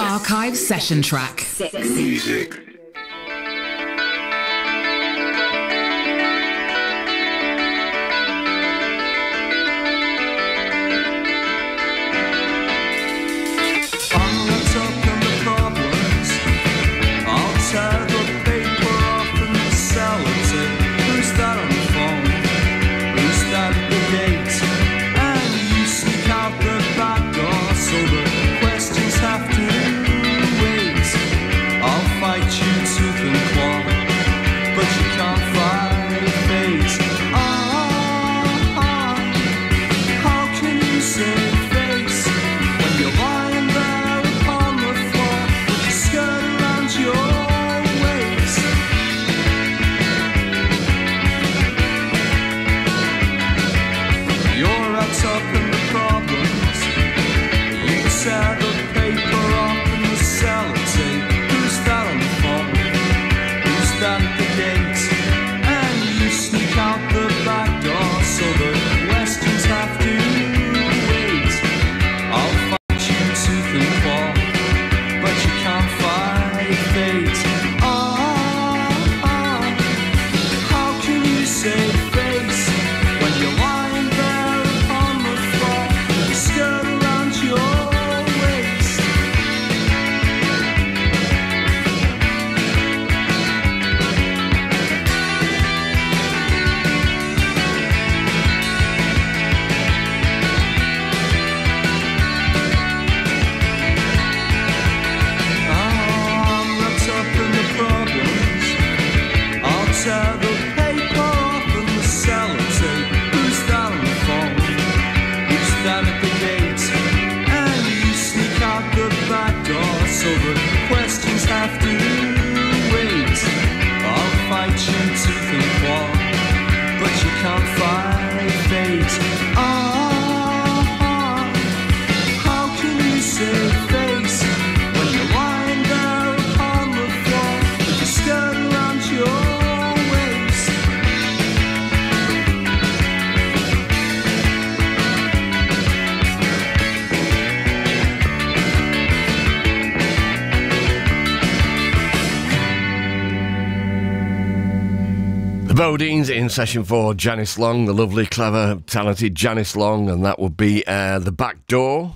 Archive session track. Six. Music. Records. Bodines in session for Janice Long, the lovely, clever, talented Janice Long, and that would be uh, The Back Door.